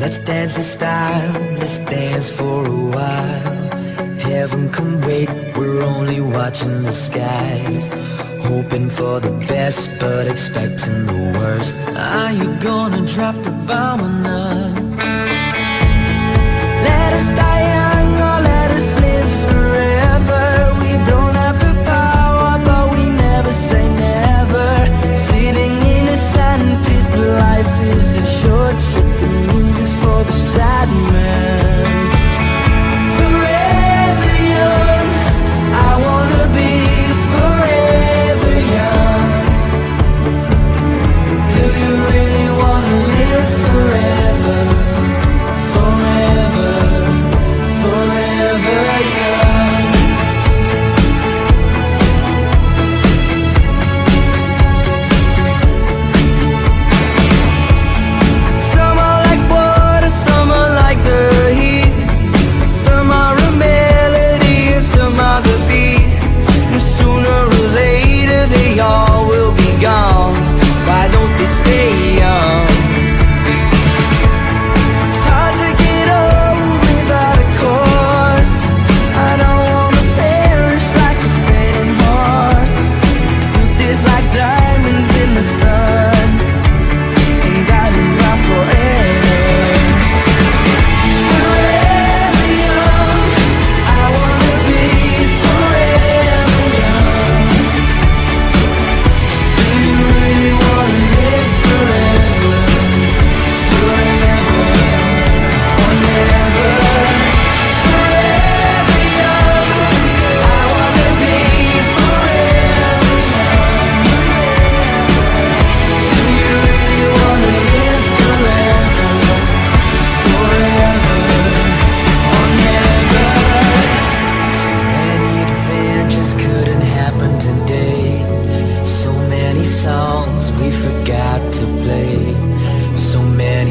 Let's dance in style, let's dance for a while. Heaven can wait, we're only watching the skies. Hoping for the best, but expecting the worst. Are you gonna drop the bomb or not? Let us die we are.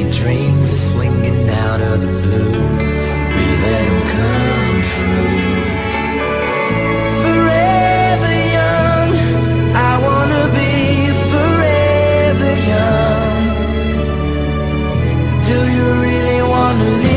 Dreams are swinging out of the blue. We let them come true. Forever young, I wanna be forever young. Do you really wanna live?